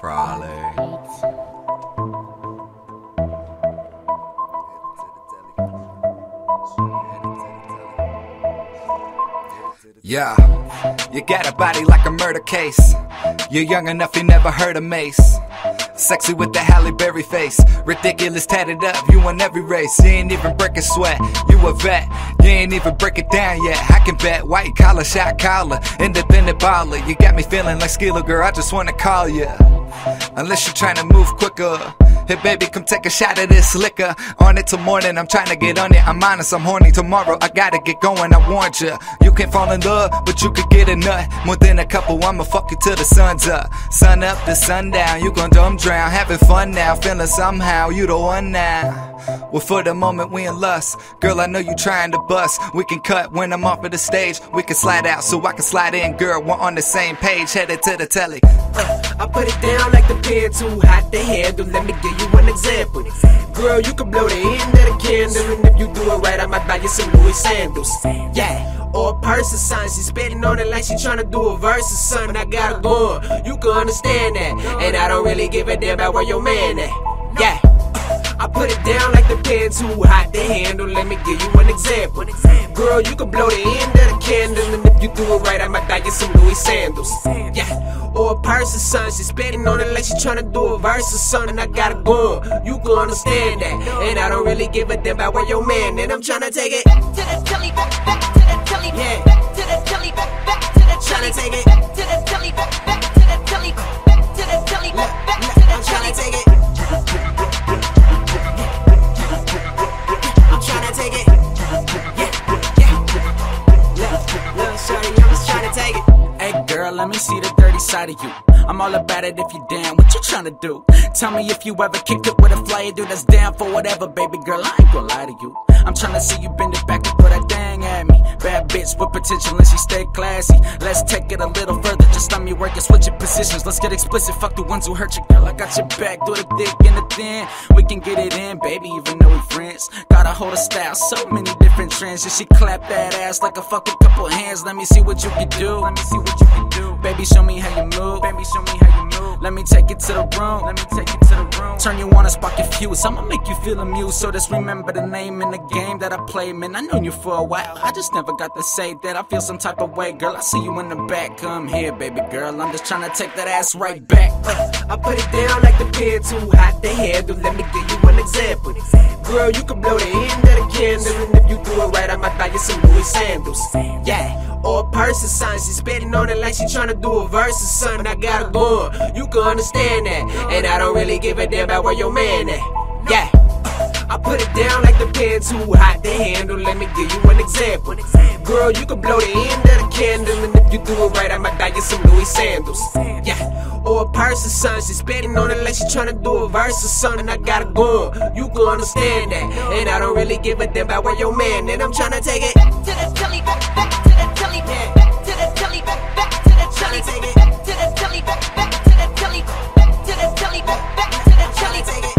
Probably. Yeah, you got a body like a murder case. You're young enough, you never heard of Mace. Sexy with the Halle Berry face. Ridiculous, tatted up, you won every race. You ain't even break a sweat, you a vet. You ain't even break it down yet. I can bet white collar, shot collar, independent baller. You got me feeling like Skiller, girl. I just wanna call you. Unless you're trying to move quicker. Hey baby, come take a shot of this liquor. On it till morning, I'm trying to get on it. I'm honest, I'm horny. Tomorrow I gotta get going. I warned you. You can't fall in love, but you could get a nut. More than a couple, I'ma fuck you till the sun's up. Sun up to sundown, you gon' dumb drown. Having fun now, feeling somehow you the one now. Well, for the moment we in lust. Girl, I know you trying to bust. We can cut when I'm off of the stage. We can slide out so I can slide in. Girl, we're on the same page. Headed to the telly. Uh, I put it down like the pen too hot to handle. Let me give you one example. Girl, you can blow the end of the candle, and if you do it right, I might buy you some Louis sandals. Yeah. Or a person sign, she spitting on it like she tryna do a verse or something. I got it going, you can understand that. And I don't really give a damn about where your man at. Yeah. I put it down like the pen too hot to handle. Let me give you an example. Girl, you can blow the end of the candle, and if you do it right, I might buy you some Louis sandals. Yeah. Or a person, son, she spitting on it like she tryna do a verse or something. I got it going, you can understand that. And I don't really give a damn about where your man, and I'm tryna take it. Back to the telly, back, back to the telly, Yeah. back to the telly, back, back to the telly, Tryna take it. back to the telly, back, back to the telly, back to the telly, back, the dirty side of you. I'm all about it if you down. What you tryna do? Tell me if you ever kicked it with a flyer dude that's down for whatever, baby girl. I ain't gonna lie to you. I'm tryna see you bend it back Bad bitch with potential and she stay classy. Let's take it a little further. Just let me work and switch your positions. Let's get explicit. Fuck the ones who hurt you, girl. I got your back through the thick and the thin. We can get it in, baby, even though we friends. Got a hold of style, so many different trends. And she clap that ass like a fucking couple hands. Let me see what you can do. Let me see what you can do. Baby, show me how you move. Baby, show me how you move. Let me take it to the room. Let me take it to the room. Turn you on and spark your fuse. I'ma make you feel amused. So just remember the name in the game that I play, man. I known you for a while. I just never got to say that I feel some type of way, girl. I see you in the back. Come here, baby girl. I'm just trying to take that ass right back. Uh, I put it down like the pen too hot to handle. Let me give you an example. Girl, you can blow the end of the candle, and if you do it right, I might buy you some Louis sandals. Yeah. Or a person sign, she spitting on it like she tryna do a verse or something. I got it going, you can understand that. And I don't really give a damn about where your man at. Yeah. I put it down like the pen too hot to handle. Let me give you an example. Girl, you can blow the end of the candle, and if you do it right, I might buy you some Louis sandals. Yeah. Or a person, son, she spitting on it like she tryna do a verse or something. I got it going, you can understand that. And I don't really give a damn about where your man, and I'm tryna take it. Back to the telly, back, back to back to the telly, back, back to the telly, back to the telly, back, back to the telly, back to the telly, back, to the telly.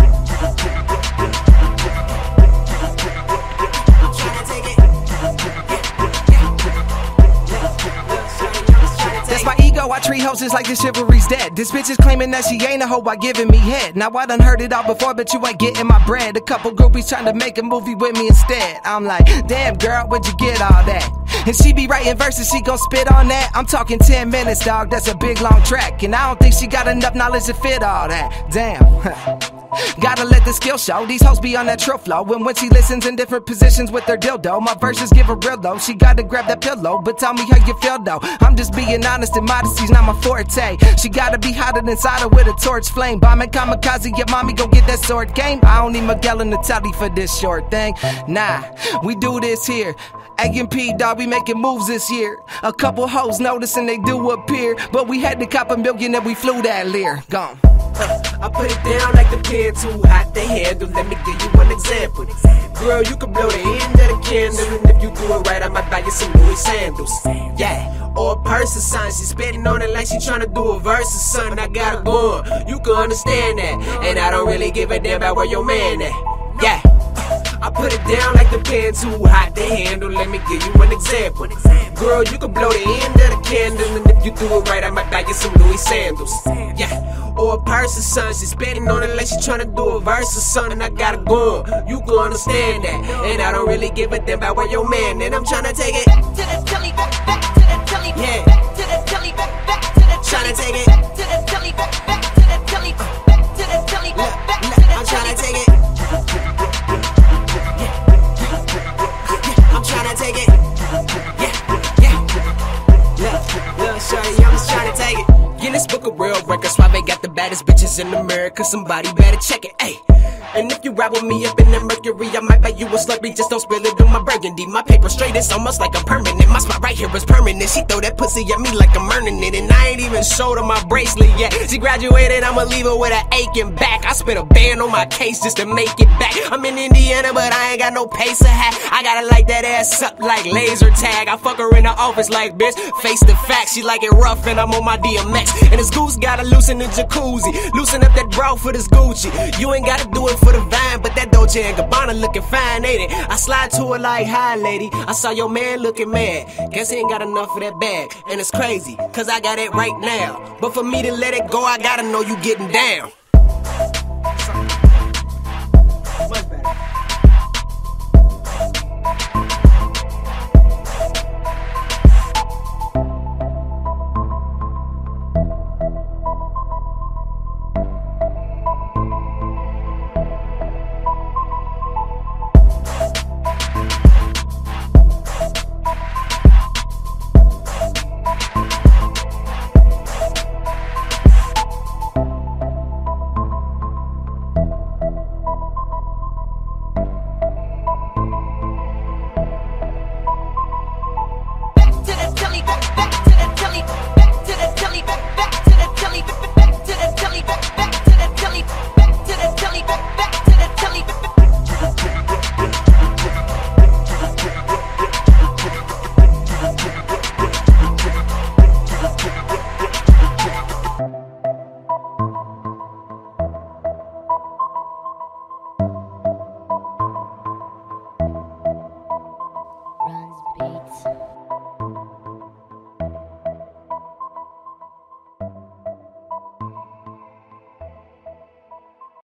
That's my ego. I treat hoes just like the chivalry's dead. This bitch is claiming that she ain't a hoe by giving me head. Now I done heard it all before, but you ain't getting my bread. A couple groupies trying to make a movie with me instead. I'm like, damn girl, where'd you get all that? And she be writing verses, she gon' spit on that. I'm talking 10 minutes, dog. That's a big long track. And I don't think she got enough knowledge to fit all that. Damn. Gotta let the skill show. These hoes be on that trill flow. And when she listens in different positions with her dildo, my verses give her real low. She gotta grab that pillow, but tell me how you feel though. I'm just being honest and modesty's not my forte. She gotta be hotter than cider with a torch flame. Bombing kamikaze, your mommy go get that sword game. I don't need Miguel and Natalie for this short thing. Nah, we do this here. A.M.P, dog, we making moves this year. A couple hoes noticing they do appear. But we had to cop a million and we flew that lear. Gone. I put it down like the pen too hot to handle. Let me give you one example. Girl, you can blow the end of the candle, and if you do it right, I might buy you some Louis sandals. Yeah. Or a person sign, she spitting on it like she tryna do a verse or something. I got it going, you can understand that. And I don't really give a damn about where your man at. Yeah. Put it down like the pen too hot to handle. Let me give you an example. Girl, you can blow the end of the candle, and if you do it right, I might buy you some Louis sandals. Yeah, or a purse or something. She's spending on it like she's trying to do a verse or something. I gotta go. You can understand that, and I don't really give a damn about where your man. And I'm trying to take it. Back to the telly, back, back to the telly, Yeah. back to the telly, back, back to the Tryna telly, take it. back to the telly, back, back To take it. Yeah, yeah. Look, look, shorty, I'm Book World Records, why they got the baddest bitches in America? Somebody better check it, ayy. And if you ride with me up in the Mercury, I might buy you a slurpee. Just don't spill it on my burgundy. My paper straight, it's almost like I'm permanent. My spot right here is permanent. She throw that pussy at me like I'm earning it. And I ain't even showed her my bracelet yet. She graduated, I'ma leave her with an aching back. I spent a band on my case just to make it back. I'm in Indiana, but I ain't got no pacer hat. I gotta light that ass up like laser tag. I fuck her in the office like bitch. Face the facts, she like it rough, and I'm on my DMX. And this goose gotta loosen the jacuzzi. Loosen up that bra for this Gucci. You ain't gotta do it for the vine, but that Dolce and Gabbana looking fine, ain't it? I slide to her like, hi, lady. I saw your man looking mad. Guess he ain't got enough of that bag. And it's crazy, cause I got it right now. But for me to let it go, I gotta know you getting down.